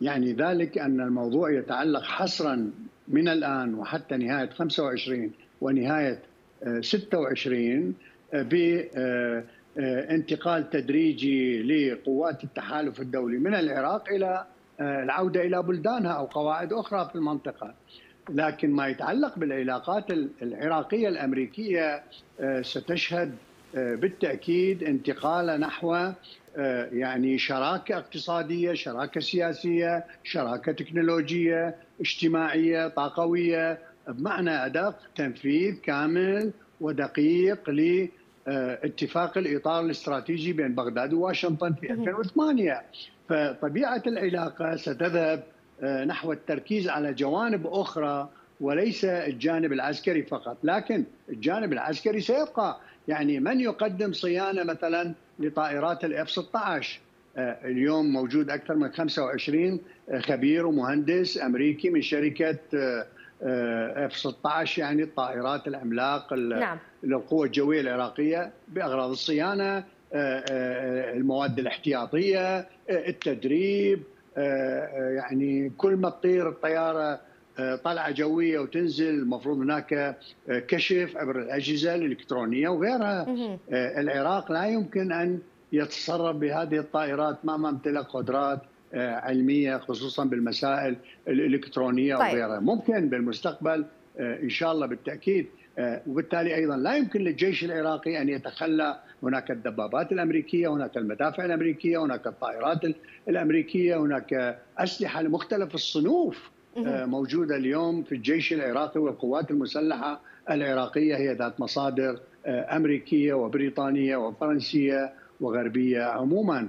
يعني ذلك أن الموضوع يتعلق حصرا من الآن وحتى نهاية 25 ونهاية 26 بانتقال تدريجي لقوات التحالف الدولي من العراق إلى العودة إلى بلدانها أو قواعد أخرى في المنطقة. لكن ما يتعلق بالعلاقات العراقية الأمريكية ستشهد بالتأكيد انتقال نحو يعني شراكة اقتصادية شراكة سياسية شراكة تكنولوجية اجتماعية طاقوية بمعنى أدق تنفيذ كامل ودقيق لاتفاق الإطار الاستراتيجي بين بغداد وواشنطن في 2008 فطبيعة العلاقة ستذهب نحو التركيز على جوانب أخرى وليس الجانب العسكري فقط لكن الجانب العسكري سيبقى يعني من يقدم صيانة مثلا لطائرات الاف 16 اليوم موجود أكثر من 25 خبير ومهندس أمريكي من شركة اف 16 يعني الطائرات العملاق نعم. للقوة الجوية العراقية بأغراض الصيانة المواد الاحتياطية التدريب يعني كل ما تطير الطيارة طلعة جوية وتنزل المفروض هناك كشف عبر الأجهزة الإلكترونية وغيرها. العراق لا يمكن أن يتصرف بهذه الطائرات ما امتلك قدرات علمية خصوصا بالمسائل الإلكترونية طيب. وغيرها. ممكن بالمستقبل إن شاء الله بالتأكيد. وبالتالي أيضا لا يمكن للجيش العراقي أن يتخلى. هناك الدبابات الأمريكية، هناك المدافع الأمريكية، هناك الطائرات الأمريكية، هناك أسلحة لمختلف الصنوف. موجودة اليوم في الجيش العراقي والقوات المسلحة العراقية. هي ذات مصادر أمريكية وبريطانية وفرنسية وغربية. عموما